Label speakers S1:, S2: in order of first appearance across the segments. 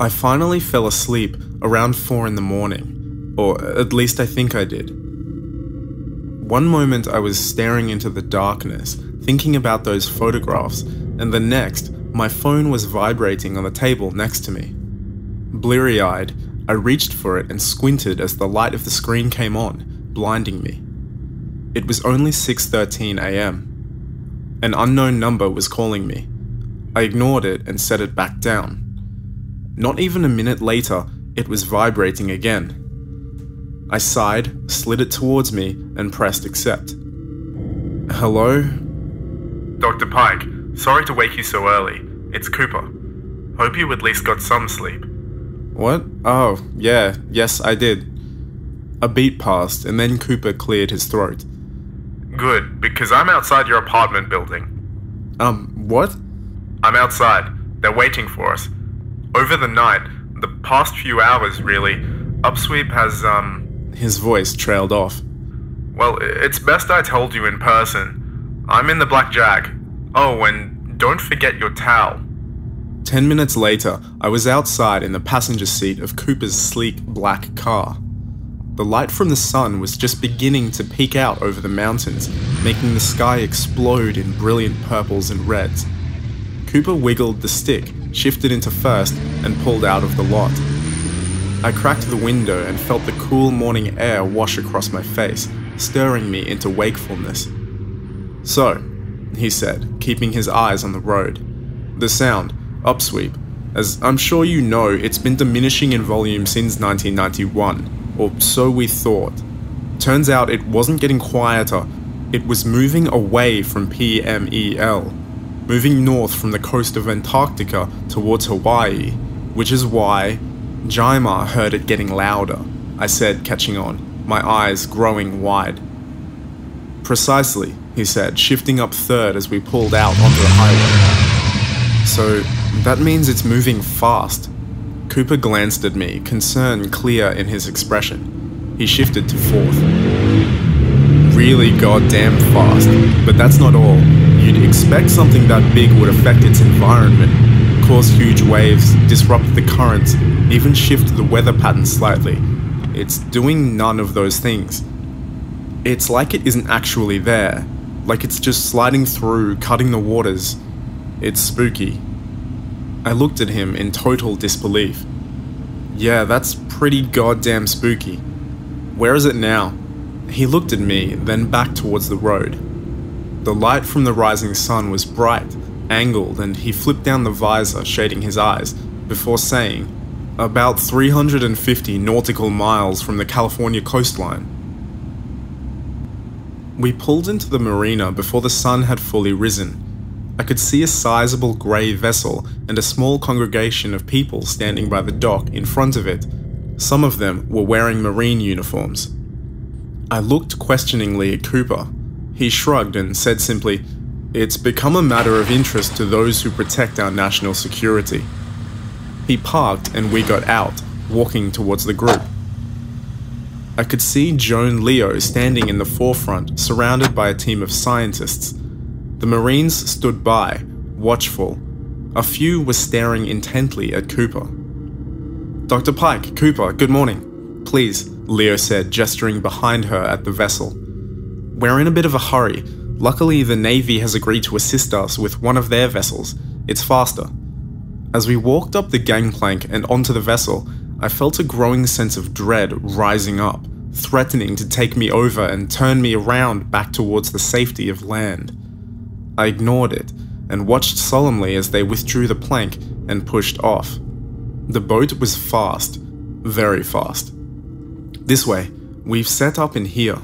S1: I finally fell asleep around 4 in the morning, or at least I think I did. One moment I was staring into the darkness, thinking about those photographs, and the next, my phone was vibrating on the table next to me. Bleary eyed, I reached for it and squinted as the light of the screen came on, blinding me. It was only 6:13 a.m. An unknown number was calling me. I ignored it and set it back down. Not even a minute later, it was vibrating again. I sighed, slid it towards me, and pressed accept. Hello?
S2: Dr. Pike, sorry to wake you so early. It's Cooper. Hope you at least got some sleep.
S1: What? Oh, yeah, yes, I did. A beat passed, and then Cooper cleared his throat.
S2: Good, because I'm outside your apartment building.
S1: Um, what?
S2: I'm outside. They're waiting for us. Over the night, the past few hours really, Upsweep has, um.
S1: His voice trailed off.
S2: Well, it's best I told you in person. I'm in the Black Jag. Oh, and don't forget your towel.
S1: Ten minutes later, I was outside in the passenger seat of Cooper's sleek black car. The light from the sun was just beginning to peek out over the mountains, making the sky explode in brilliant purples and reds. Cooper wiggled the stick, shifted into first, and pulled out of the lot. I cracked the window and felt the cool morning air wash across my face, stirring me into wakefulness. So, he said, keeping his eyes on the road. The sound, upsweep. As I'm sure you know, it's been diminishing in volume since 1991, or so we thought. Turns out it wasn't getting quieter, it was moving away from PMEL, moving north from the coast of Antarctica towards Hawaii, which is why Jaima heard it getting louder, I said, catching on, my eyes growing wide. Precisely, he said, shifting up third as we pulled out onto the highway. So, that means it's moving fast. Cooper glanced at me, concern clear in his expression. He shifted to fourth. Really goddamn fast, but that's not all. You'd expect something that big would affect its environment, cause huge waves, disrupt the currents, even shift the weather pattern slightly. It's doing none of those things. It's like it isn't actually there, like it's just sliding through, cutting the waters. It's spooky. I looked at him in total disbelief. Yeah, that's pretty goddamn spooky. Where is it now? He looked at me, then back towards the road. The light from the rising sun was bright, angled, and he flipped down the visor, shading his eyes, before saying, About 350 nautical miles from the California coastline. We pulled into the marina before the sun had fully risen. I could see a sizable grey vessel and a small congregation of people standing by the dock in front of it. Some of them were wearing marine uniforms. I looked questioningly at Cooper. He shrugged and said simply, It's become a matter of interest to those who protect our national security. He parked and we got out, walking towards the group. I could see Joan Leo standing in the forefront, surrounded by a team of scientists. The Marines stood by, watchful. A few were staring intently at Cooper. Dr. Pike, Cooper, good morning. Please, Leo said, gesturing behind her at the vessel. We're in a bit of a hurry. Luckily, the Navy has agreed to assist us with one of their vessels. It's faster. As we walked up the gangplank and onto the vessel, I felt a growing sense of dread rising up, threatening to take me over and turn me around back towards the safety of land. I ignored it and watched solemnly as they withdrew the plank and pushed off. The boat was fast, very fast. This way, we've set up in here.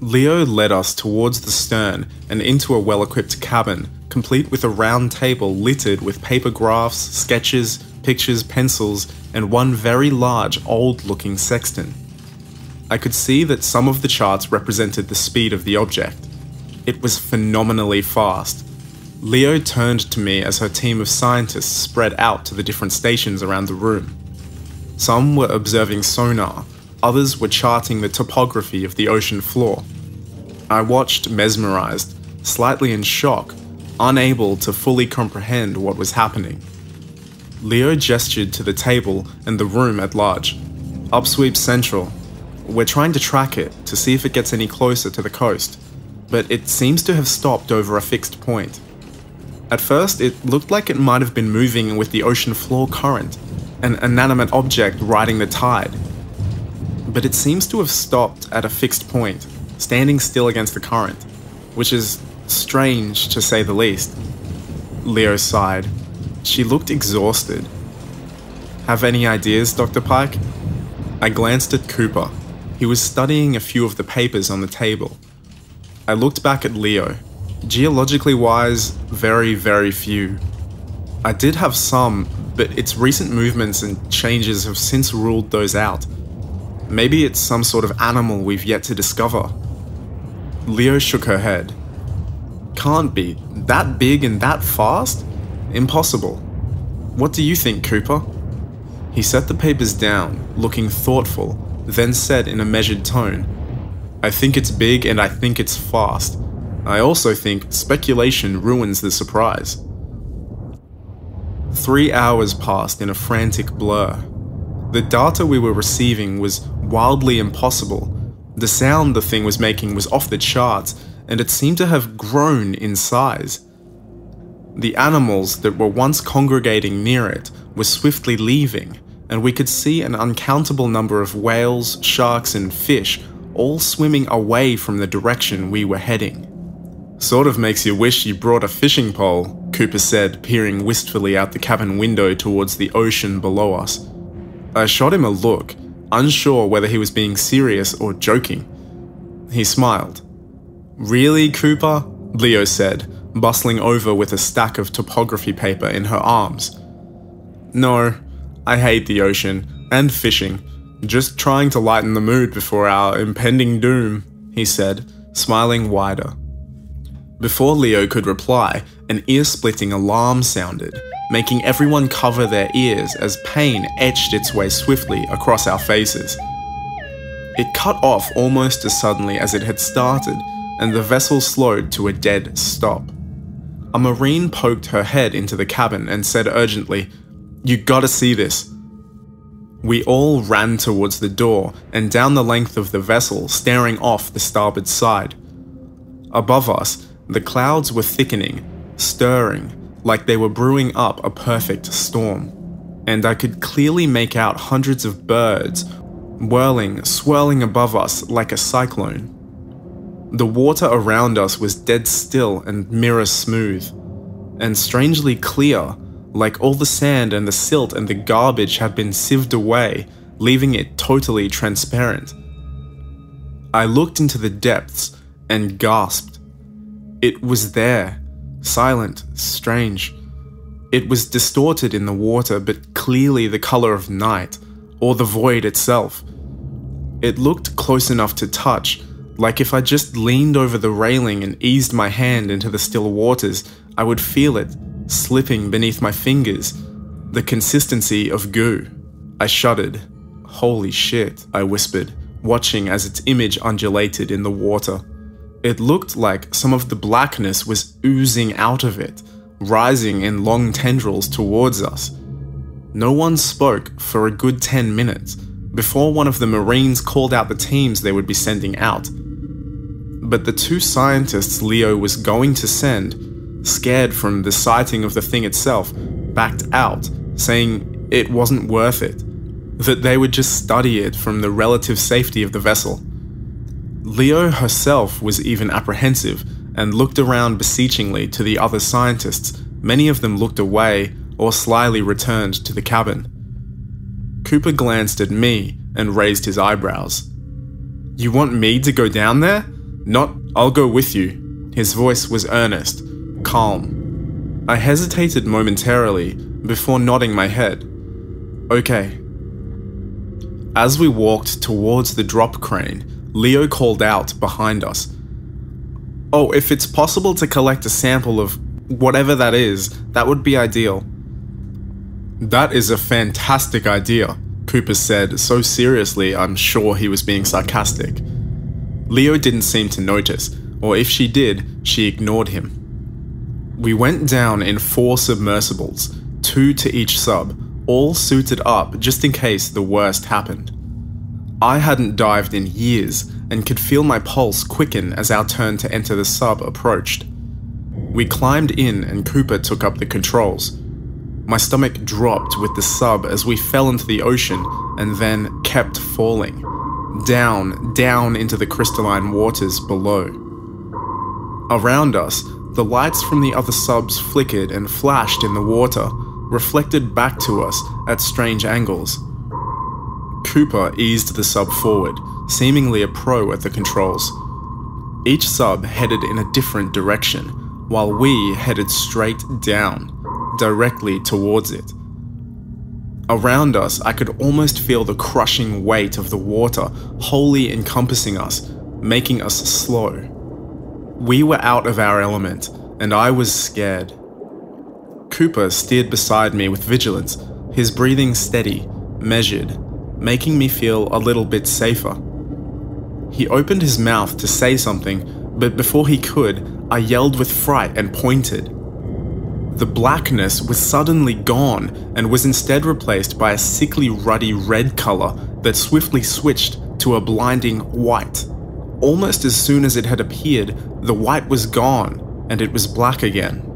S1: Leo led us towards the stern and into a well equipped cabin, complete with a round table littered with paper graphs, sketches, pictures, pencils, and one very large, old looking sextant. I could see that some of the charts represented the speed of the object. It was phenomenally fast. Leo turned to me as her team of scientists spread out to the different stations around the room. Some were observing sonar, others were charting the topography of the ocean floor. I watched mesmerized, slightly in shock, unable to fully comprehend what was happening. Leo gestured to the table and the room at large. Upsweep Central. We're trying to track it to see if it gets any closer to the coast, but it seems to have stopped over a fixed point. At first, it looked like it might have been moving with the ocean floor current, an inanimate object riding the tide. But it seems to have stopped at a fixed point, standing still against the current, which is strange to say the least. Leo sighed. She looked exhausted. Have any ideas, Dr. Pike? I glanced at Cooper. He was studying a few of the papers on the table. I looked back at Leo. Geologically wise, very, very few. I did have some, but its recent movements and changes have since ruled those out. Maybe it's some sort of animal we've yet to discover. Leo shook her head. Can't be. That big and that fast? Impossible. What do you think, Cooper? He set the papers down, looking thoughtful, then said in a measured tone, I think it's big and I think it's fast. I also think speculation ruins the surprise. Three hours passed in a frantic blur. The data we were receiving was wildly impossible. The sound the thing was making was off the charts, and it seemed to have grown in size. The animals that were once congregating near it were swiftly leaving, and we could see an uncountable number of whales, sharks, and fish all swimming away from the direction we were heading. Sort of makes you wish you brought a fishing pole, Cooper said, peering wistfully out the cabin window towards the ocean below us. I shot him a look, unsure whether he was being serious or joking. He smiled. Really, Cooper? Leo said, bustling over with a stack of topography paper in her arms. No, I hate the ocean and fishing. Just trying to lighten the mood before our impending doom, he said, smiling wider. Before Leo could reply, an ear splitting alarm sounded, making everyone cover their ears as pain etched its way swiftly across our faces. It cut off almost as suddenly as it had started, and the vessel slowed to a dead stop. A Marine poked her head into the cabin and said urgently, You gotta see this. We all ran towards the door and down the length of the vessel, staring off the starboard side. Above us, the clouds were thickening, stirring, like they were brewing up a perfect storm. And I could clearly make out hundreds of birds whirling, swirling above us like a cyclone. The water around us was dead still and mirror smooth, and strangely clear, like all the sand and the silt and the garbage had been sieved away, leaving it totally transparent. I looked into the depths and gasped. It was there, silent, strange. It was distorted in the water, but clearly the color of night, or the void itself. It looked close enough to touch, like if I just leaned over the railing and eased my hand into the still waters, I would feel it, slipping beneath my fingers. The consistency of goo. I shuddered. Holy shit, I whispered, watching as its image undulated in the water. It looked like some of the blackness was oozing out of it, rising in long tendrils towards us. No one spoke for a good 10 minutes before one of the Marines called out the teams they would be sending out but the two scientists Leo was going to send, scared from the sighting of the thing itself, backed out, saying it wasn't worth it, that they would just study it from the relative safety of the vessel. Leo herself was even apprehensive and looked around beseechingly to the other scientists. Many of them looked away or slyly returned to the cabin. Cooper glanced at me and raised his eyebrows. You want me to go down there? Not, I'll go with you. His voice was earnest, calm. I hesitated momentarily before nodding my head. Okay. As we walked towards the drop crane, Leo called out behind us. Oh, if it's possible to collect a sample of whatever that is, that would be ideal. That is a fantastic idea, Cooper said so seriously I'm sure he was being sarcastic. Leo didn't seem to notice, or if she did, she ignored him. We went down in four submersibles, two to each sub, all suited up just in case the worst happened. I hadn't dived in years and could feel my pulse quicken as our turn to enter the sub approached. We climbed in and Cooper took up the controls. My stomach dropped with the sub as we fell into the ocean and then kept falling. Down, down into the crystalline waters below. Around us, the lights from the other subs flickered and flashed in the water, reflected back to us at strange angles. Cooper eased the sub forward, seemingly a pro at the controls. Each sub headed in a different direction, while we headed straight down, directly towards it. Around us, I could almost feel the crushing weight of the water wholly encompassing us, making us slow. We were out of our element, and I was scared. Cooper steered beside me with vigilance, his breathing steady, measured, making me feel a little bit safer. He opened his mouth to say something, but before he could, I yelled with fright and pointed. The blackness was suddenly gone and was instead replaced by a sickly ruddy red colour that swiftly switched to a blinding white. Almost as soon as it had appeared, the white was gone and it was black again.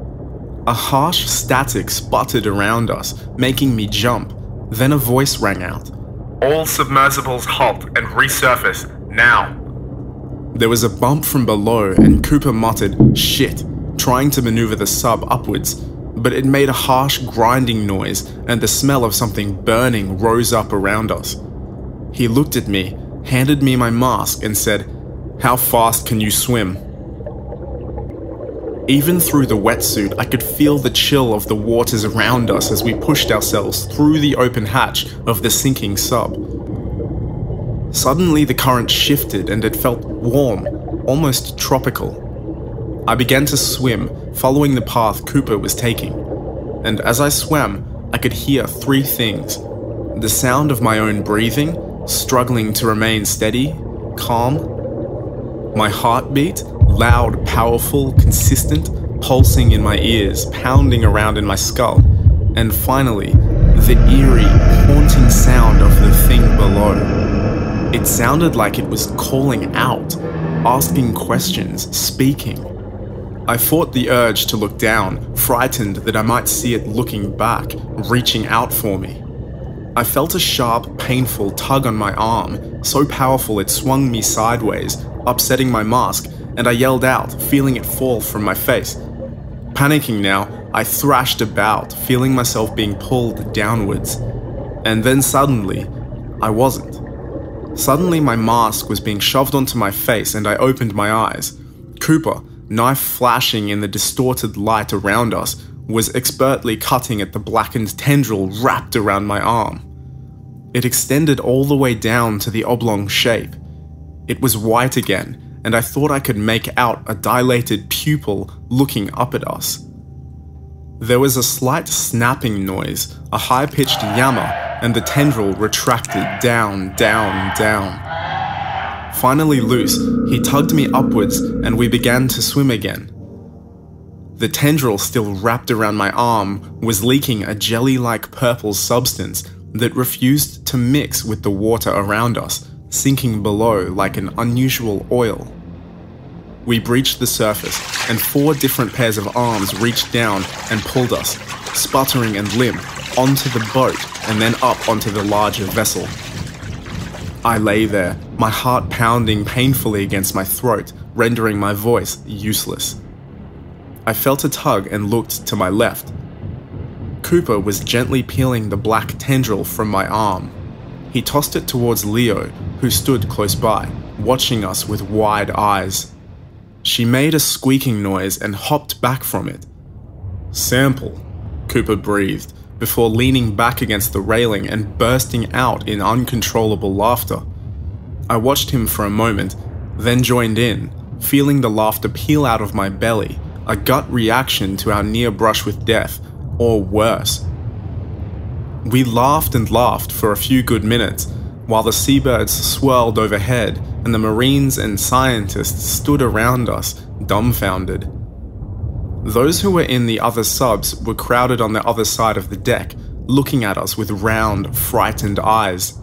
S1: A harsh static sputtered around us, making me jump. Then a voice rang out.
S2: All submersibles halt and resurface now.
S1: There was a bump from below, and Cooper muttered, shit, trying to maneuver the sub upwards, but it made a harsh grinding noise, and the smell of something burning rose up around us. He looked at me, handed me my mask, and said, How fast can you swim? Even through the wetsuit, I could feel the chill of the waters around us as we pushed ourselves through the open hatch of the sinking sub. Suddenly, the current shifted and it felt warm, almost tropical. I began to swim, following the path Cooper was taking. And as I swam, I could hear three things the sound of my own breathing, struggling to remain steady, calm, my heartbeat, loud, powerful, consistent, pulsing in my ears, pounding around in my skull, and finally, the eerie, haunting sound of the thing below. It sounded like it was calling out, asking questions, speaking. I fought the urge to look down, frightened that I might see it looking back, reaching out for me. I felt a sharp, painful tug on my arm, so powerful it swung me sideways, upsetting my mask, and I yelled out, feeling it fall from my face. Panicking now, I thrashed about, feeling myself being pulled downwards. And then suddenly, I wasn't. Suddenly, my mask was being shoved onto my face, and I opened my eyes. Cooper, knife flashing in the distorted light around us, was expertly cutting at the blackened tendril wrapped around my arm. It extended all the way down to the oblong shape. It was white again, and I thought I could make out a dilated pupil looking up at us. There was a slight snapping noise, a high pitched yammer, and the tendril retracted down, down, down. Finally loose, he tugged me upwards and we began to swim again. The tendril still wrapped around my arm was leaking a jelly like purple substance that refused to mix with the water around us, sinking below like an unusual oil. We breached the surface, and four different pairs of arms reached down and pulled us, sputtering and limp, onto the boat and then up onto the larger vessel. I lay there, my heart pounding painfully against my throat, rendering my voice useless. I felt a tug and looked to my left. Cooper was gently peeling the black tendril from my arm. He tossed it towards Leo, who stood close by, watching us with wide eyes. She made a squeaking noise and hopped back from it. Sample, Cooper breathed, before leaning back against the railing and bursting out in uncontrollable laughter. I watched him for a moment, then joined in, feeling the laughter peel out of my belly a gut reaction to our near brush with death, or worse. We laughed and laughed for a few good minutes, while the seabirds swirled overhead and the marines and scientists stood around us, dumbfounded. Those who were in the other subs were crowded on the other side of the deck, looking at us with round, frightened eyes.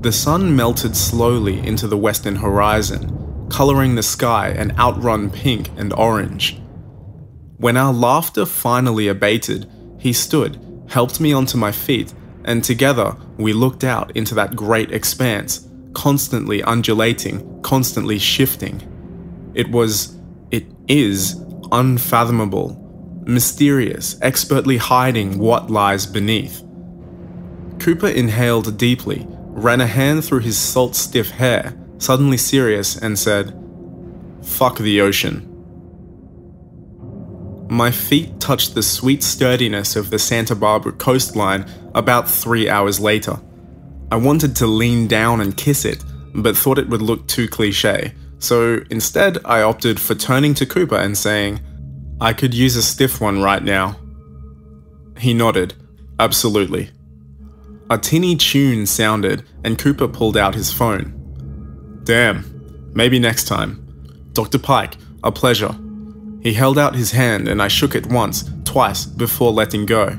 S1: The sun melted slowly into the western horizon, colouring the sky an outrun pink and orange. When our laughter finally abated, he stood, helped me onto my feet, and together we looked out into that great expanse, constantly undulating, constantly shifting. It was, it is, unfathomable, mysterious, expertly hiding what lies beneath. Cooper inhaled deeply, ran a hand through his salt stiff hair, suddenly serious, and said, Fuck the ocean. My feet touched the sweet sturdiness of the Santa Barbara coastline about three hours later. I wanted to lean down and kiss it, but thought it would look too cliche, so instead I opted for turning to Cooper and saying, I could use a stiff one right now. He nodded, absolutely. A tinny tune sounded, and Cooper pulled out his phone. Damn, maybe next time. Dr. Pike, a pleasure. He held out his hand and I shook it once, twice, before letting go.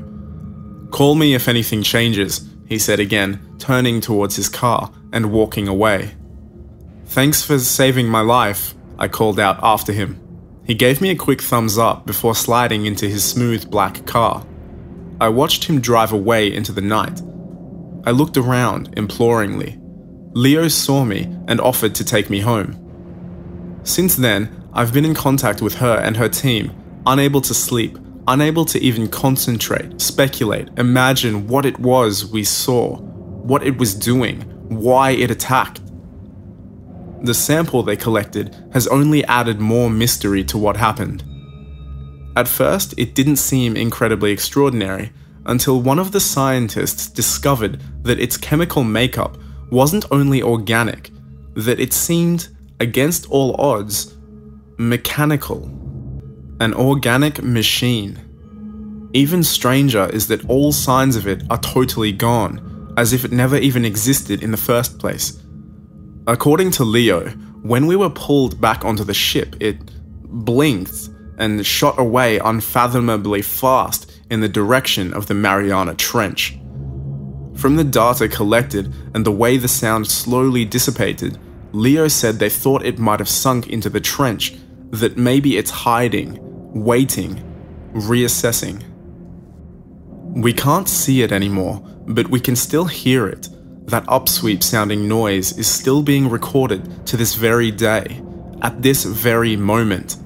S1: Call me if anything changes, he said again, turning towards his car and walking away. Thanks for saving my life, I called out after him. He gave me a quick thumbs up before sliding into his smooth black car. I watched him drive away into the night. I looked around imploringly. Leo saw me and offered to take me home. Since then, I've been in contact with her and her team, unable to sleep, unable to even concentrate, speculate, imagine what it was we saw, what it was doing, why it attacked. The sample they collected has only added more mystery to what happened. At first, it didn't seem incredibly extraordinary until one of the scientists discovered that its chemical makeup wasn't only organic, that it seemed, against all odds, mechanical, an organic machine. Even stranger is that all signs of it are totally gone, as if it never even existed in the first place. According to Leo, when we were pulled back onto the ship, it blinked and shot away unfathomably fast in the direction of the Mariana Trench. From the data collected and the way the sound slowly dissipated, Leo said they thought it might have sunk into the trench that maybe it's hiding, waiting, reassessing. We can't see it anymore, but we can still hear it. That upsweep sounding noise is still being recorded to this very day, at this very moment.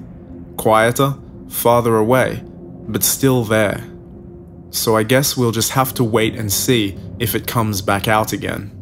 S1: Quieter, farther away, but still there. So I guess we'll just have to wait and see if it comes back out again.